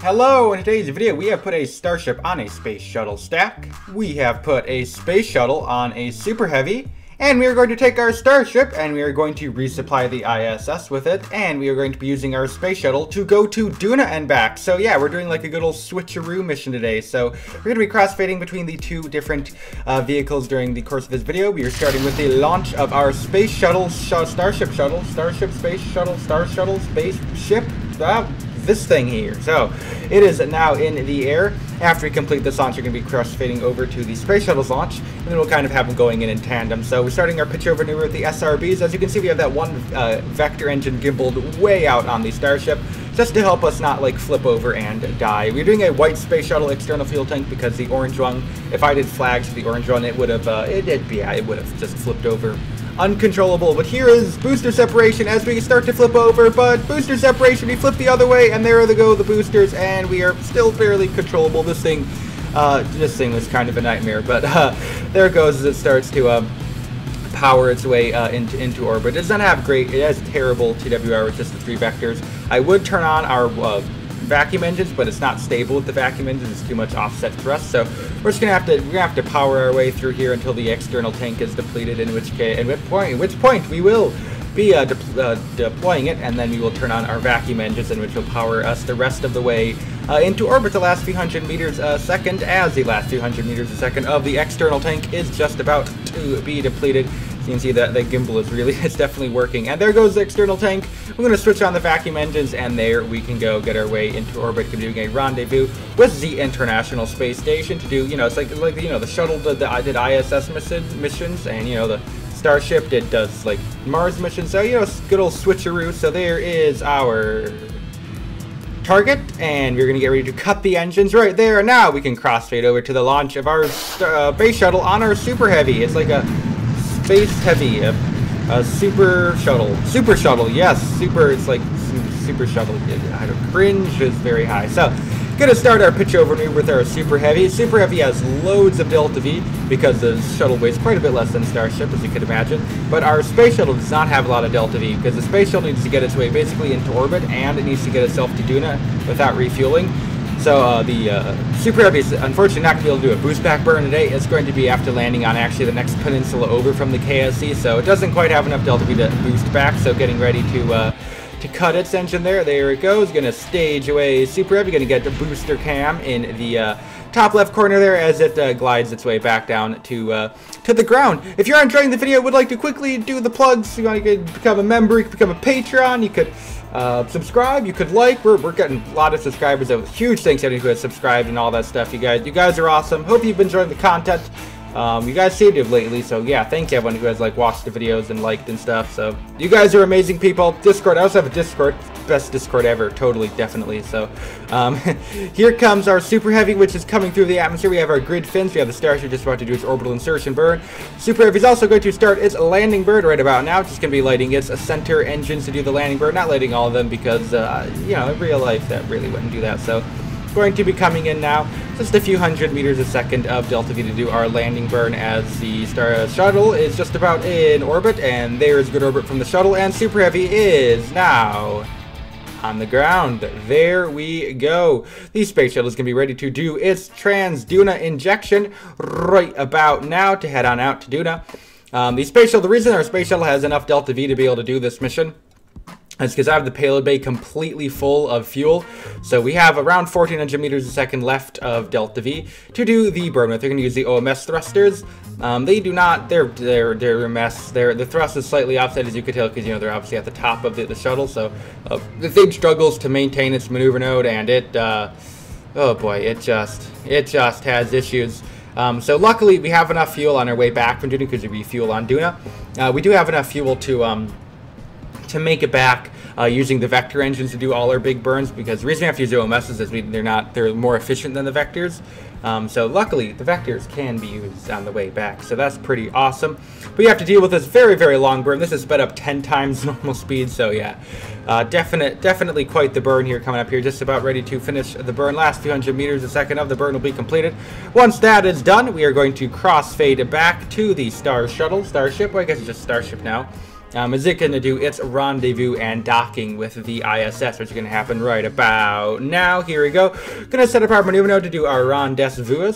Hello, in today's video we have put a Starship on a Space Shuttle stack, we have put a Space Shuttle on a Super Heavy, and we are going to take our Starship and we are going to resupply the ISS with it, and we are going to be using our Space Shuttle to go to Duna and back. So yeah, we're doing like a good old switcheroo mission today. So we're going to be crossfading between the two different uh, vehicles during the course of this video. We are starting with the launch of our Space Shuttle, sh Starship Shuttle, Starship Space Shuttle, Star Shuttle, Space Ship, ah, this thing here. So it is now in the air. After we complete this launch, we're going to be cross-fading over to the Space Shuttle's launch, and then we'll kind of have them going in in tandem. So we're starting our pitch over maneuver with the SRBs. As you can see, we have that one uh, vector engine gimbaled way out on the Starship, just to help us not like flip over and die. We're doing a white Space Shuttle external fuel tank because the orange one, if I did flags for the orange one, it would have, uh, it, it, yeah, it would have just flipped over uncontrollable. But here is booster separation as we start to flip over, but booster separation, we flip the other way, and there they go, the boosters, and we are still fairly controllable. This thing, uh, this thing was kind of a nightmare, but uh, there it goes as it starts to um, power its way uh, into, into orbit. It doesn't have great, it has terrible TWR with just the three vectors. I would turn on our uh, vacuum engines, but it's not stable with the vacuum engines. It's too much offset thrust. So we're just gonna have to we're gonna have to power our way through here until the external tank is depleted. In which case, at which point, which point we will be uh, de uh, deploying it, and then we will turn on our vacuum engines, in which will power us the rest of the way uh, into orbit the last few hundred meters a second, as the last few hundred meters a second of the external tank is just about to be depleted you can see that the gimbal is really, it's definitely working. And there goes the external tank. We're to switch on the vacuum engines, and there we can go get our way into orbit, doing a rendezvous with the International Space Station to do, you know, it's like, like you know, the shuttle did, the, did ISS missions, and, you know, the Starship did does, like, Mars missions. So, you know, good old switcheroo. So there is our target, and we're to get ready to cut the engines right there. And now we can crossfade over to the launch of our uh, base shuttle on our Super Heavy. It's like a Space Heavy, a, a super shuttle. Super shuttle, yes, super, it's like super shuttle. I don't, cringe is very high. So, gonna start our pitch over maneuver with our Super Heavy. Super Heavy has loads of Delta V because the shuttle weighs quite a bit less than Starship, as you could imagine. But our Space Shuttle does not have a lot of Delta V because the Space Shuttle needs to get its way basically into orbit and it needs to get itself to Duna without refueling. So uh, the uh, Super Heavy is unfortunately not going to be able to do a boost back burn today. It's going to be after landing on actually the next peninsula over from the KSC, so it doesn't quite have enough delta V to boost back, so getting ready to uh, to cut its engine there. There it goes. Going to stage away Super Heavy. Going to get the booster cam in the uh, top left corner there as it uh, glides its way back down to uh, to the ground. If you're enjoying the video, would like to quickly do the plugs, you want to become a member, you can become a Patreon, you could uh, subscribe, you could like. We're, we're getting a lot of subscribers. A huge thanks to anyone who has subscribed and all that stuff. You guys, you guys are awesome. Hope you've been enjoying the content. Um, you guys to have lately, so yeah, thank you everyone who has like watched the videos and liked and stuff. So you guys are amazing people. Discord, I also have a Discord, best Discord ever, totally, definitely. So um, here comes our Super Heavy, which is coming through the atmosphere. We have our grid fins. We have the Starship just about to do its orbital insertion burn. Super Heavy is also going to start its landing burn right about now. It's just going to be lighting its center engines to do the landing burn, not lighting all of them because uh, you know in real life that really wouldn't do that. So going to be coming in now. Just a few hundred meters a second of Delta V to do our landing burn as the Star Shuttle is just about in orbit, and there's good orbit from the shuttle, and Super Heavy is now on the ground. There we go. The space shuttle is going to be ready to do its Trans-Duna injection right about now to head on out to Duna. Um, the space shuttle, the reason our space shuttle has enough Delta V to be able to do this mission that's because I have the payload bay completely full of fuel. So we have around 1400 meters a second left of Delta V to do the burn with. They're going to use the OMS thrusters. Um, they do not, they're, they're, they're a mess. They're, the thrust is slightly offset as you can tell because, you know, they're obviously at the top of the, the shuttle. So uh, the thing struggles to maintain its maneuver node and it, uh, oh boy, it just, it just has issues. Um, so luckily we have enough fuel on our way back from Duna because we refuel on Duna. Uh, we do have enough fuel to, um, to make it back uh, using the vector engines to do all our big burns because the reason we have to use OMSs is we, they're not they're more efficient than the vectors. Um, so luckily the vectors can be used on the way back, so that's pretty awesome. But you have to deal with this very very long burn. This is sped up 10 times normal speed, so yeah, uh, definite definitely quite the burn here coming up here. Just about ready to finish the burn. Last few hundred meters a second of the burn will be completed. Once that is done, we are going to crossfade back to the Star Shuttle, Starship. Well, I guess it's just Starship now. Um, is it going to do its rendezvous and docking with the ISS, which is going to happen right about now. Here we go. Going to set up our maneuver node to do our rendezvous.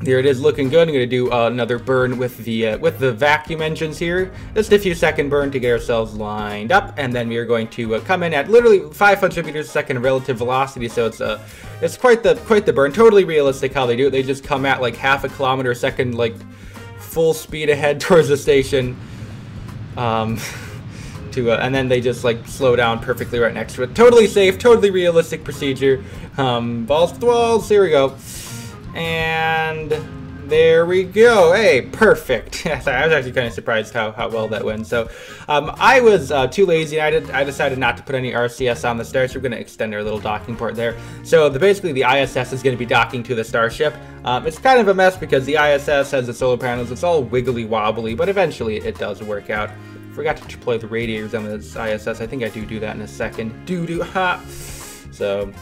There it is, looking good. I'm going to do uh, another burn with the uh, with the vacuum engines here. Just a few second burn to get ourselves lined up, and then we are going to uh, come in at literally 500 meters a second relative velocity. So it's uh, it's quite the quite the burn. Totally realistic how they do it. They just come at like half a kilometer a second, like full speed ahead towards the station. Um, to uh, and then they just like slow down perfectly right next to it. Totally safe, totally realistic procedure. Um, balls to the walls. Here we go. And there we go. Hey, perfect. I was actually kind of surprised how, how well that went. So um, I was uh, too lazy. I, did, I decided not to put any RCS on the Starship. We're going to extend our little docking port there. So the, basically the ISS is going to be docking to the Starship. Um, it's kind of a mess because the ISS has the solar panels. It's all wiggly wobbly, but eventually it does work out. Forgot to deploy the radiators on this ISS. I think I do do that in a second. Do do ha. So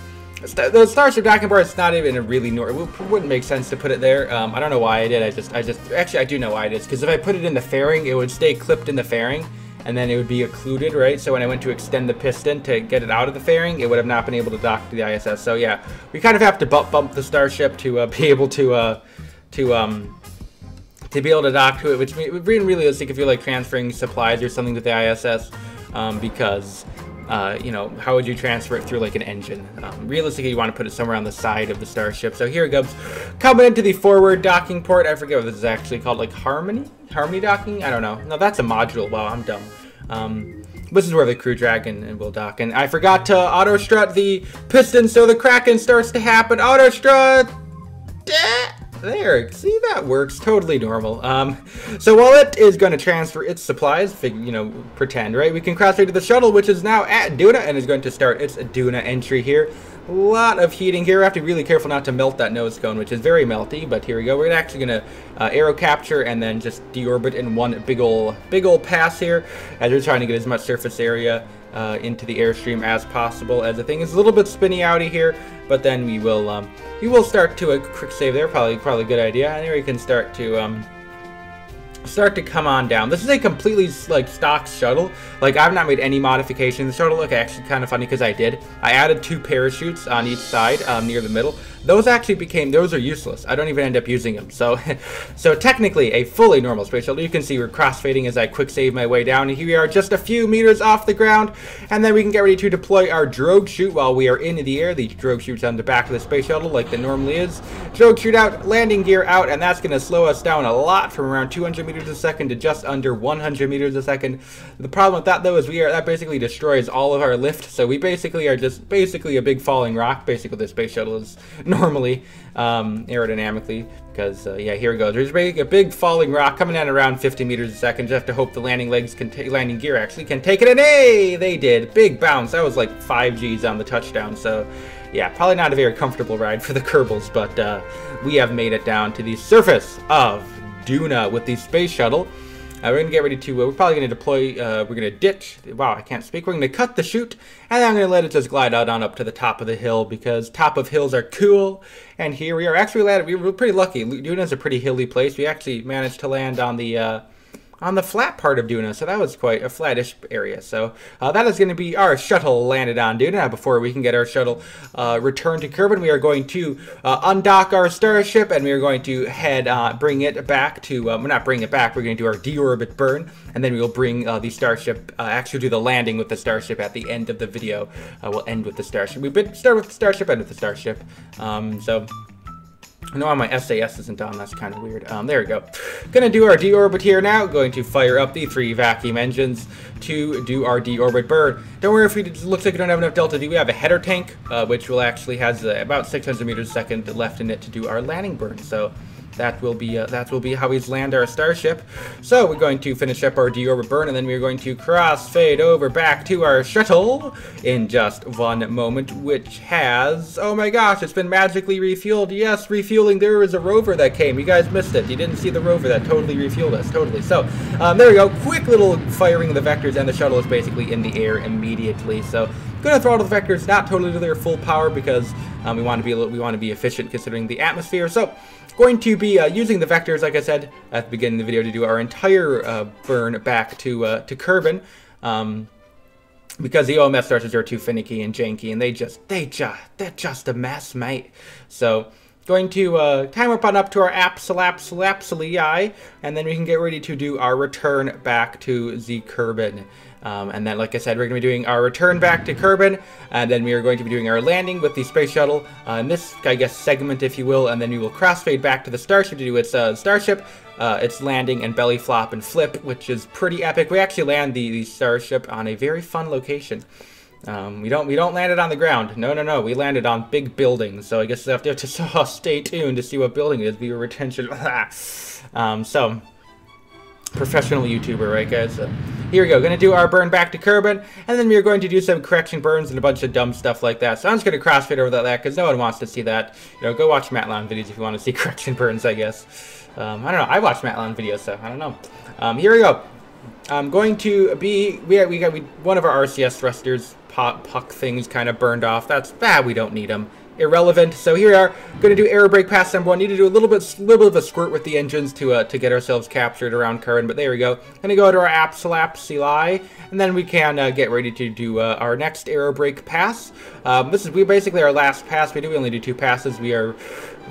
the Starship docking port is not even a really nor it wouldn't make sense to put it there. Um, I don't know why I did. I just I just actually I do know why it is because if I put it in the fairing, it would stay clipped in the fairing, and then it would be occluded, right? So when I went to extend the piston to get it out of the fairing, it would have not been able to dock to the ISS. So yeah, we kind of have to bump bump the Starship to uh, be able to uh, to um to be able to dock to it, which would be really realistic if you're like transferring supplies or something to the ISS, um, because uh, you know, how would you transfer it through like an engine? Um, realistically, you want to put it somewhere on the side of the Starship. So here it goes. Coming into the forward docking port. I forget what this is actually called, like Harmony? Harmony docking? I don't know. No, that's a module. Wow, I'm dumb. Um, this is where the Crew Dragon and will dock. And I forgot to auto strut the piston so the Kraken starts to happen. Auto strut! There, see that works totally normal. Um, so while it is going to transfer its supplies, you know, pretend, right? We can cross right to the shuttle, which is now at Duna and is going to start its Duna entry here. A lot of heating here. We have to be really careful not to melt that nose cone, which is very melty, but here we go. We're actually going to uh, capture and then just deorbit in one big ol' big ol' pass here as we're trying to get as much surface area uh, into the airstream as possible as the thing is a little bit spinny outy here but then we will um, we will start to a quick save there probably probably a good idea. Anyway, we can start to um, start to come on down. This is a completely like stock shuttle. Like I've not made any modifications. The shuttle look actually kind of funny because I did. I added two parachutes on each side um, near the middle. Those actually became, those are useless. I don't even end up using them. So, so technically a fully normal space shuttle. You can see we're crossfading as I quick save my way down. And here we are just a few meters off the ground. And then we can get ready to deploy our drogue chute while we are in the air. The drogue chute's on the back of the space shuttle like it normally is. Drogue chute out, landing gear out, and that's going to slow us down a lot from around 200 meters a second to just under 100 meters a second. The problem with that though is we are, that basically destroys all of our lift. So we basically are just basically a big falling rock. Basically the space shuttle is normally um, aerodynamically because uh, yeah here it goes there's a big falling rock coming at around 50 meters a second just have to hope the landing legs can landing gear actually can take it and hey they did big bounce that was like 5 G's on the touchdown so yeah probably not a very comfortable ride for the Kerbals but uh, we have made it down to the surface of Duna with the space shuttle. Uh, we're going to get ready to, uh, we're probably going to deploy, uh, we're going to ditch, wow, I can't speak, we're going to cut the chute, and I'm going to let it just glide out on up to the top of the hill, because top of hills are cool, and here we are, actually landed, we were pretty lucky, Duna's a pretty hilly place, we actually managed to land on the, uh, on the flat part of Duna, so that was quite a flattish area. So uh, that is going to be our shuttle landed on Duna. Now, before we can get our shuttle uh, returned to Kerbin, we are going to uh, undock our starship, and we are going to head, uh, bring it back to, um, we're not bring it back, we're going to do our deorbit burn, and then we will bring uh, the starship, actually do the landing with the starship at the end of the video. we'll end with the starship. We start with the starship, end with the starship. Um, so I know my SAS isn't on, that's kind of weird. Um, there we go. Gonna do our deorbit here now. Going to fire up the three vacuum engines to do our deorbit burn. Don't worry if it looks like we don't have enough delta V. We have a header tank, uh, which will actually has uh, about 600 meters a second left in it to do our landing burn. So that will be uh, that will be how we land our starship. So we're going to finish up our deorbit burn, and then we're going to cross fade over back to our shuttle in just one moment, which has oh my gosh, it's been magically refueled. Yes, refueling. There was a rover that came. You guys missed it. You didn't see the rover that totally refueled us. Totally. So um, there we go. Quick little firing of the vectors, and the shuttle is basically in the air immediately. So to throttle the vectors not totally to their full power because um, we want to be we want to be efficient considering the atmosphere. So going to be uh, using the vectors, like I said at the beginning of the video, to do our entire uh, burn back to uh, to Kerbin. Um, because the OMS starters are too finicky and janky, and they just, they just, they're just a mess, mate. So, going to uh, time up on up to our Apsalapsalapsalii, and then we can get ready to do our return back to the Kerbin. Um, and then, like I said, we're going to be doing our return back to Kerbin, and then we are going to be doing our landing with the space shuttle uh, in this, I guess, segment, if you will, and then we will crossfade back to the starship to do its uh, starship, uh, its landing and belly flop and flip, which is pretty epic. We actually land the, the starship on a very fun location. Um, we don't we don't land it on the ground. No, no, no. We landed on big buildings. So I guess you have to, have to stay tuned to see what building it is. Viewer retention. um, so professional YouTuber, right, guys? So, here we go. Gonna do our burn back to Kerbin, and then we are going to do some correction burns and a bunch of dumb stuff like that. So I'm just gonna crossfit over that because no one wants to see that. You know, go watch Matt Lowne videos if you want to see correction burns, I guess. Um, I don't know. I watch Matt Lowne videos, so I don't know. Um, here we go. I'm going to be we we got we one of our RCS thrusters pop, puck things kind of burned off. That's bad. Ah, we don't need them irrelevant. So here we are, going to do aerobrake pass number one. Need to do a little bit, little bit of a squirt with the engines to uh, to get ourselves captured around Kerbin, but there we go. Going to go to our app slap CLI, and then we can uh, get ready to do uh, our next aerobrake pass. Um, this is we basically our last pass. We do we only do two passes. We are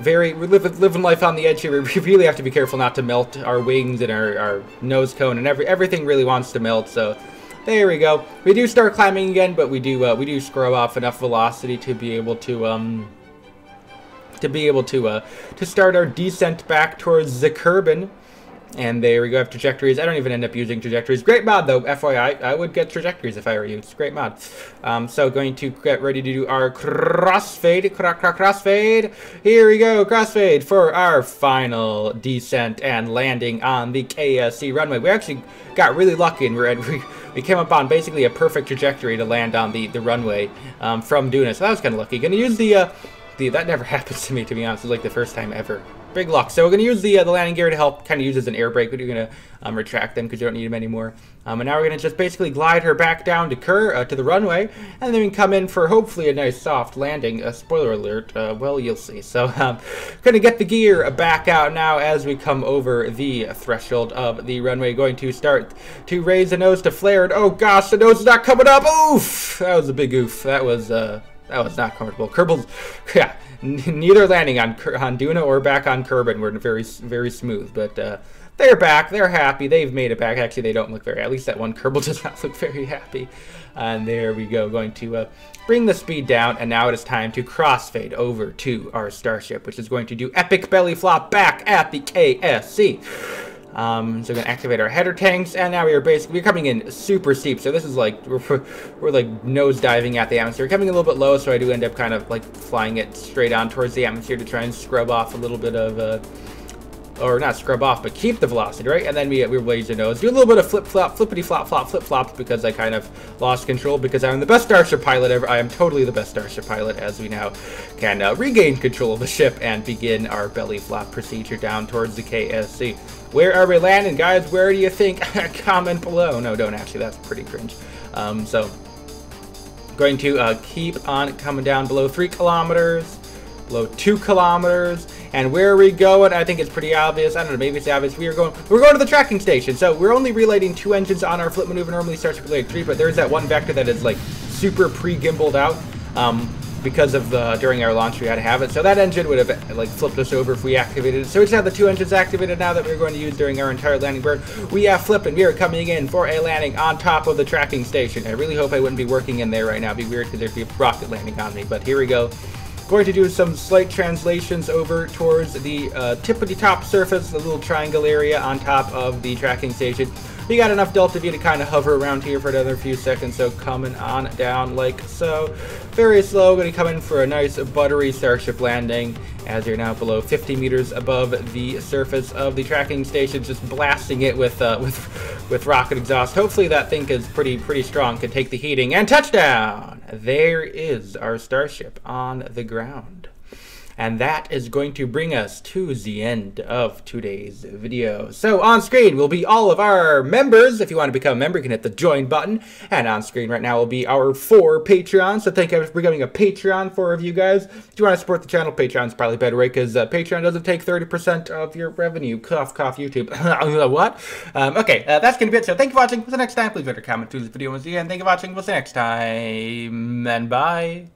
very living, living life on the edge here. We really have to be careful not to melt our wings and our, our nose cone and every everything really wants to melt. So there we go. We do start climbing again, but we do uh, we do scrub off enough velocity to be able to um to be able to uh to start our descent back towards the Kerbin. And there we go, I have trajectories. I don't even end up using trajectories. Great mod, though, FYI. I would get trajectories if I were you. It's great mod. Um, so going to get ready to do our crossfade. Crossfade. Here we go, crossfade for our final descent and landing on the KSC runway. We actually got really lucky and we're we, we came up on basically a perfect trajectory to land on the, the runway um, from Duna. So that was kind of lucky. Gonna use the... Uh, the, that never happens to me, to be honest. It's like the first time ever. Big luck. So we're going to use the uh, the landing gear to help kind of use as an air brake, but you're going to um, retract them because you don't need them anymore. Um, and now we're going to just basically glide her back down to uh, to the runway, and then we can come in for hopefully a nice soft landing. Uh, spoiler alert, uh, well, you'll see. So um, going to get the gear back out now as we come over the threshold of the runway. Going to start to raise the nose to flared. Oh gosh, the nose is not coming up. Oof! That was a big oof. That was... Uh, that was not comfortable. Kerbal, yeah, neither landing on on Duna or back on Kerbin were very very smooth, but uh, they're back. They're happy. They've made it back. Actually, they don't look very. At least that one Kerbal does not look very happy. And there we go. Going to uh, bring the speed down, and now it is time to crossfade over to our starship, which is going to do epic belly flop back at the KSC. Um, so we're gonna activate our header tanks, and now we are basically we're coming in super steep. So this is like we're, we're like nose diving at the atmosphere. Coming a little bit low, so I do end up kind of like flying it straight on towards the atmosphere to try and scrub off a little bit of. Uh, or not scrub off, but keep the velocity, right? And then we, we raise the nose. Do a little bit of flip-flop, flippity-flop-flop, flip-flops because I kind of lost control because I'm the best Starship pilot ever. I am totally the best Starship pilot as we now can uh, regain control of the ship and begin our belly flop procedure down towards the KSC. Where are we landing, guys? Where do you think? Comment below. No, don't actually. That's pretty cringe. Um, so, going to uh, keep on coming down below three kilometers, below two kilometers, and where are we going? I think it's pretty obvious. I don't know. Maybe it's obvious. We are going. We're going to the tracking station. So we're only relating two engines on our flip maneuver. Normally starts with relay three, but there's that one vector that is like super pre-gimbaled out. Um, because of the during our launch we had to have it. So that engine would have like flipped us over if we activated it. So we just have the two engines activated now that we're going to use during our entire landing burn. We have flipped and we are coming in for a landing on top of the tracking station. I really hope I wouldn't be working in there right now. It'd be weird because there'd be a rocket landing on me. But here we go. Going to do some slight translations over towards the uh, tippity top surface, the little triangle area on top of the tracking station. We got enough delta V to kind of hover around here for another few seconds, so coming on down like so. Very slow, going to come in for a nice buttery Starship landing as you're now below 50 meters above the surface of the tracking station, just blasting it with uh, with with rocket exhaust. Hopefully that thing is pretty pretty strong, can take the heating, and touchdown! There is our Starship on the ground. And that is going to bring us to the end of today's video. So on screen will be all of our members. If you want to become a member, you can hit the join button. And on screen right now will be our four Patreons. So thank you for becoming a Patreon for of you guys. If you want to support the channel, Patreon's probably better way because uh, Patreon doesn't take 30% of your revenue. Cough, cough, YouTube. what? Um, okay, uh, that's going to be it. So thank you for watching. Until next time, please rate or comment to this video once again. Thank you for watching. We'll see you next time. And bye.